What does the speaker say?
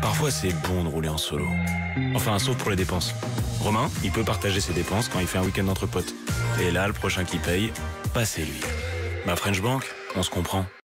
Parfois, c'est bon de rouler en solo. Enfin, sauf pour les dépenses. Romain, il peut partager ses dépenses quand il fait un week-end entre potes. Et là, le prochain qui paye, pas c'est lui. Ma French Bank, on se comprend.